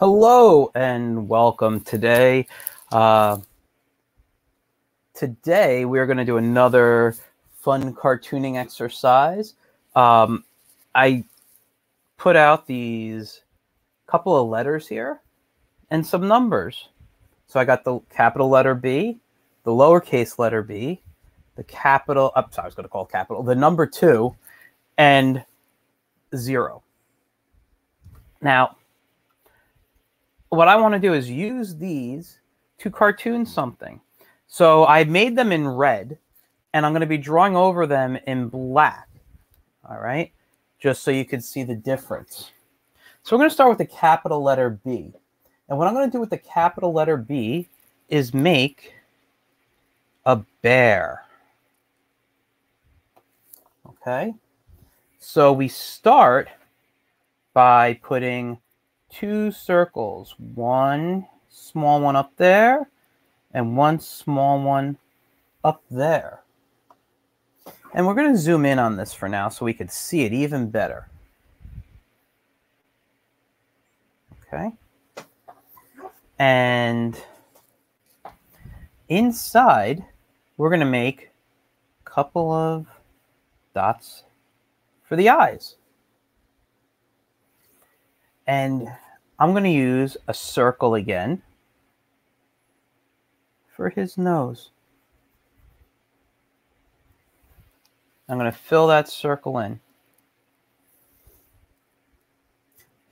Hello and welcome today. Uh, today we're going to do another fun cartooning exercise. Um, I put out these couple of letters here and some numbers. So I got the capital letter B, the lowercase letter b, the capital, up, sorry, I was going to call capital, the number two, and zero. Now, what I want to do is use these to cartoon something. So I made them in red, and I'm going to be drawing over them in black. All right, just so you can see the difference. So we're going to start with the capital letter B. And what I'm going to do with the capital letter B is make a bear. Okay, so we start by putting two circles, one small one up there and one small one up there. And we're going to zoom in on this for now so we can see it even better. Okay. And inside, we're going to make a couple of dots for the eyes. And I'm going to use a circle again for his nose. I'm going to fill that circle in.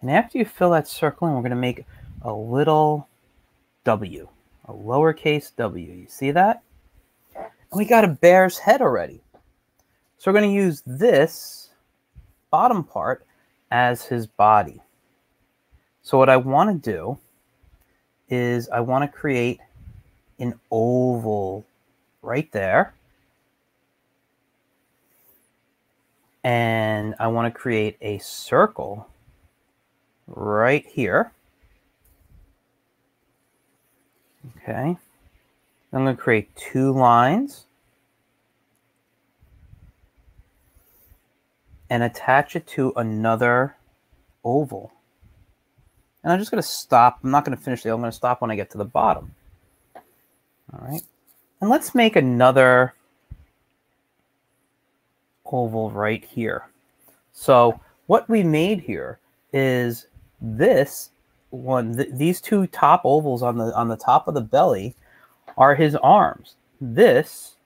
And after you fill that circle in, we're going to make a little W, a lowercase w. You see that? And we got a bear's head already. So we're going to use this bottom part as his body. So what I want to do is I want to create an oval right there. And I want to create a circle right here. Okay. I'm going to create two lines and attach it to another oval. And I'm just going to stop. I'm not going to finish the. I'm going to stop when I get to the bottom. All right. And let's make another oval right here. So what we made here is this one. Th these two top ovals on the on the top of the belly are his arms. This,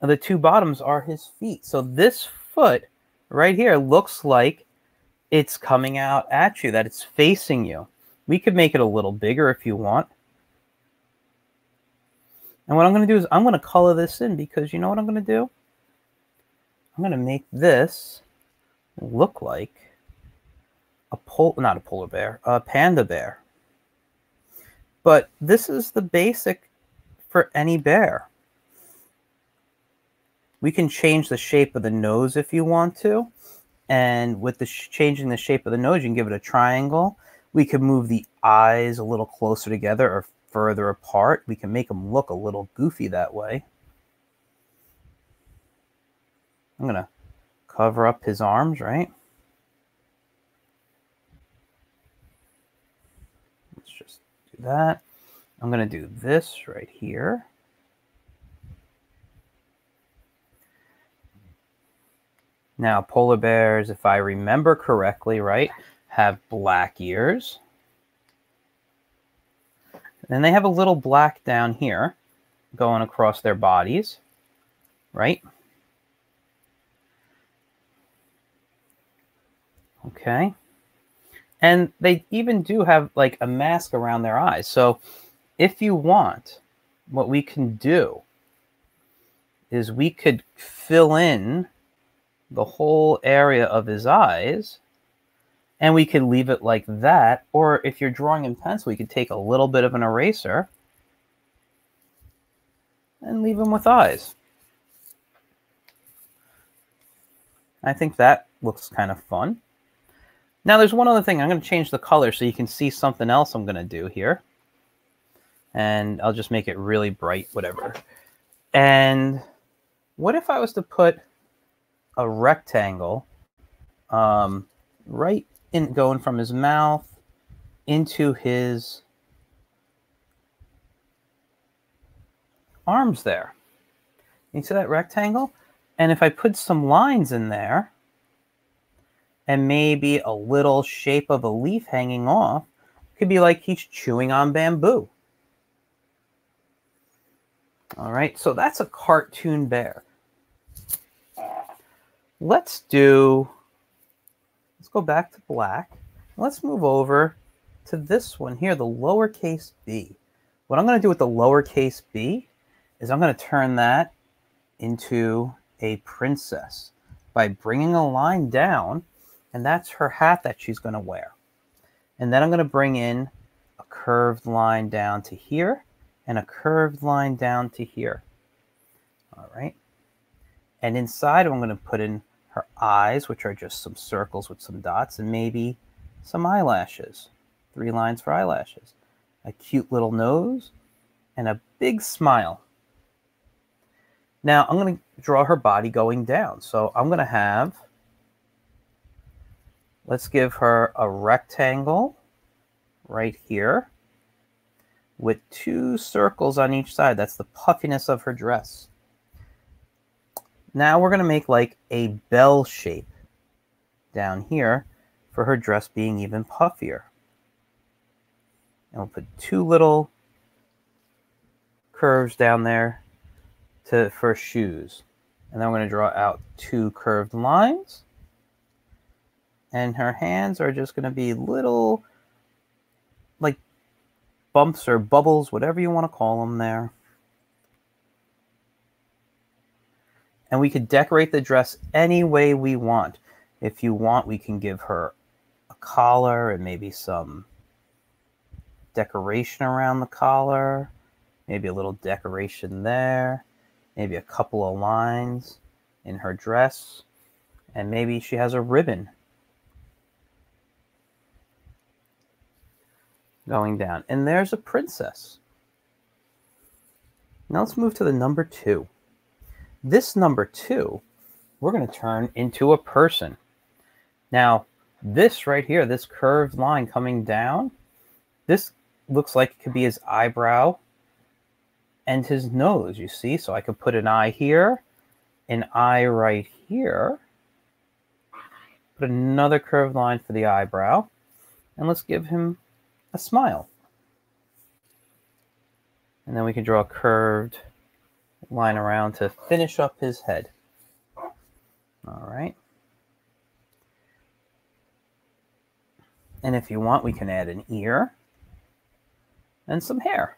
the two bottoms are his feet. So this foot right here looks like it's coming out at you, that it's facing you. We could make it a little bigger if you want. And what I'm going to do is I'm going to color this in because you know what I'm going to do? I'm going to make this look like a pol not a polar bear, a panda bear. But this is the basic for any bear. We can change the shape of the nose if you want to. And with the changing the shape of the nose, you can give it a triangle. We can move the eyes a little closer together or further apart. We can make them look a little goofy that way. I'm going to cover up his arms, right? Let's just do that. I'm going to do this right here. Now, polar bears, if I remember correctly, right, have black ears. And they have a little black down here going across their bodies, right? Okay. And they even do have like a mask around their eyes. So if you want, what we can do is we could fill in the whole area of his eyes and we could leave it like that. Or if you're drawing in pencil, we could take a little bit of an eraser and leave him with eyes. I think that looks kind of fun. Now there's one other thing. I'm going to change the color so you can see something else I'm going to do here. And I'll just make it really bright, whatever. And what if I was to put a rectangle um, right in going from his mouth into his arms there. You see that rectangle? And if I put some lines in there and maybe a little shape of a leaf hanging off, could be like he's chewing on bamboo. All right, so that's a cartoon bear. Let's do, let's go back to black. Let's move over to this one here, the lowercase b. What I'm going to do with the lowercase b is I'm going to turn that into a princess by bringing a line down, and that's her hat that she's going to wear. And then I'm going to bring in a curved line down to here and a curved line down to here. All right. And inside, I'm going to put in her eyes, which are just some circles with some dots, and maybe some eyelashes. Three lines for eyelashes. A cute little nose and a big smile. Now I'm going to draw her body going down. So I'm going to have, let's give her a rectangle right here with two circles on each side. That's the puffiness of her dress. Now we're going to make like a bell shape down here for her dress being even puffier. And we'll put two little curves down there to for shoes. And then I'm going to draw out two curved lines. And her hands are just going to be little like bumps or bubbles, whatever you want to call them there. And we could decorate the dress any way we want. If you want, we can give her a collar and maybe some decoration around the collar, maybe a little decoration there maybe a couple of lines in her dress, and maybe she has a ribbon going down. And there's a princess. Now let's move to the number two. This number two, we're going to turn into a person. Now, this right here, this curved line coming down, this looks like it could be his eyebrow and his nose, you see? So I could put an eye here, an eye right here, put another curved line for the eyebrow, and let's give him a smile. And then we can draw a curved line around to finish up his head. All right. And if you want, we can add an ear and some hair.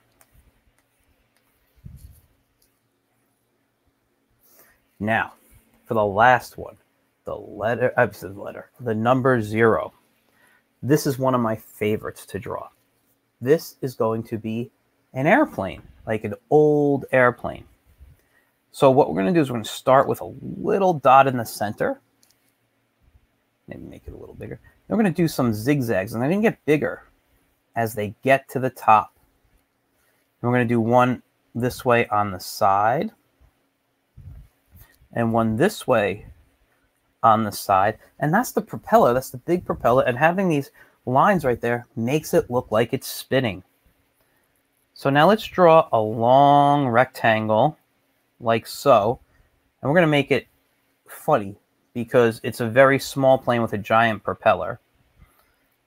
Now, for the last one, the letter, uh, said the letter, the number zero. This is one of my favorites to draw. This is going to be an airplane, like an old airplane. So what we're going to do is we're going to start with a little dot in the center. Maybe make it a little bigger. Then we're going to do some zigzags, and they're going to get bigger as they get to the top. And we're going to do one this way on the side and one this way on the side. And that's the propeller. That's the big propeller. And having these lines right there makes it look like it's spinning. So now let's draw a long rectangle like so. And we're going to make it funny because it's a very small plane with a giant propeller.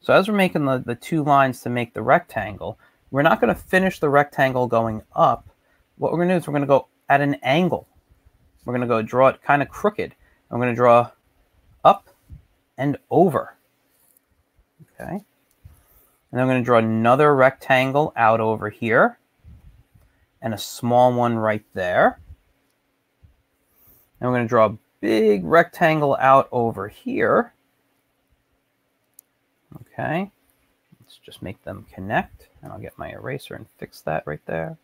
So as we're making the, the two lines to make the rectangle, we're not going to finish the rectangle going up. What we're going to do is we're going to go at an angle we're going to go draw it kind of crooked. I'm going to draw up and over. Okay. And I'm going to draw another rectangle out over here and a small one right there. And we're going to draw a big rectangle out over here. Okay. Let's just make them connect. And I'll get my eraser and fix that right there.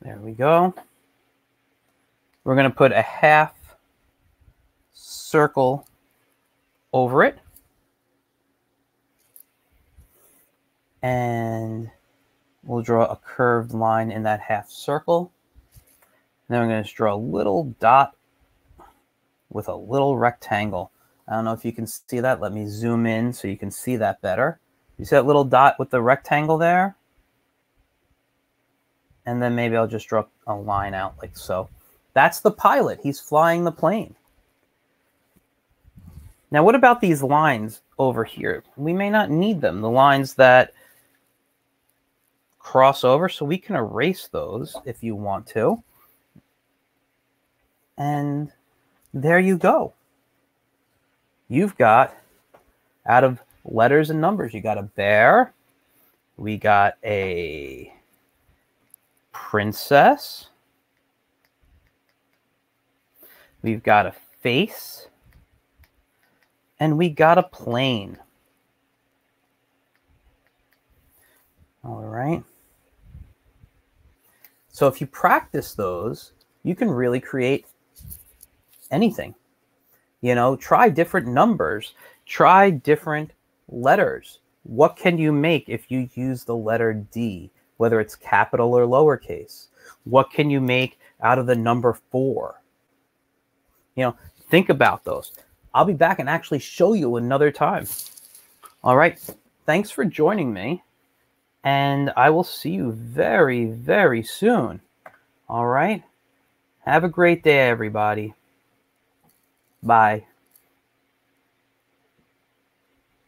There we go. We're going to put a half circle over it. And we'll draw a curved line in that half circle. And then I'm going to draw a little dot with a little rectangle. I don't know if you can see that. Let me zoom in so you can see that better. You see that little dot with the rectangle there? And then maybe I'll just draw a line out like so. That's the pilot. He's flying the plane. Now, what about these lines over here? We may not need them. The lines that cross over, so we can erase those if you want to. And there you go. You've got, out of letters and numbers, you got a bear, we got a princess, we've got a face, and we got a plane. All right. So if you practice those, you can really create anything. You know, try different numbers, try different letters. What can you make if you use the letter D, whether it's capital or lowercase? What can you make out of the number four? You know, think about those. I'll be back and actually show you another time. All right. Thanks for joining me. And I will see you very, very soon. All right. Have a great day, everybody. Bye.